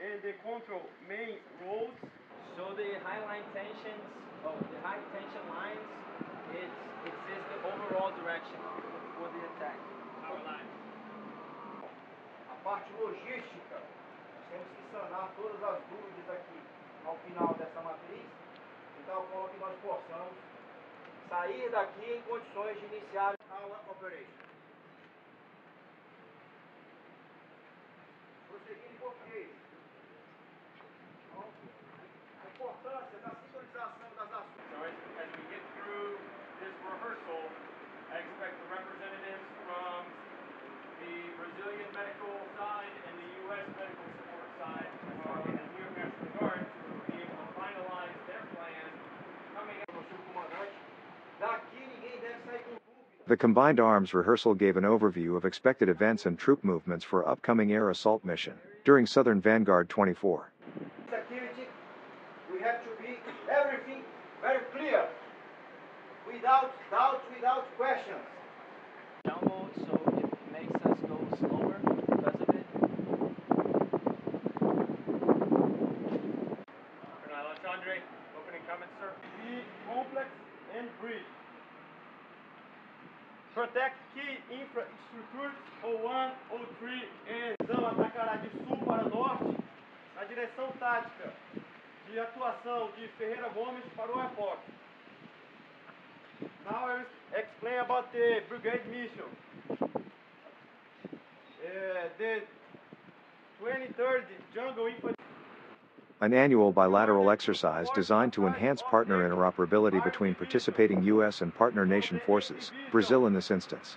and they control main roads. So the high line tensions, oh, the high tension lines, it exists the overall direction for the attack. Power lines. A parte logística, nós temos que sanar todas as dúvidas aqui ao final dessa matriz, de tal forma que nós possamos sair daqui em condições de iniciar a operation. Prosseguindo em português. The Combined Arms rehearsal gave an overview of expected events and troop movements for upcoming air assault mission during Southern Vanguard 24. Activity, we have to be everything very clear, without doubt, without questions. Download, so it makes us go slower because of it. Colonel Alexandre, opening comments, sir. Be complex and brief. Protect key infrastructures 01, 03 and então atacará de sul para norte na direção tática de atuação de Ferreira Gomes para o Epoch. Now I explain about the brigade mission. Uh, the 23rd Jungle Infantry an annual bilateral exercise designed to enhance partner interoperability between participating U.S. and partner nation forces, Brazil in this instance.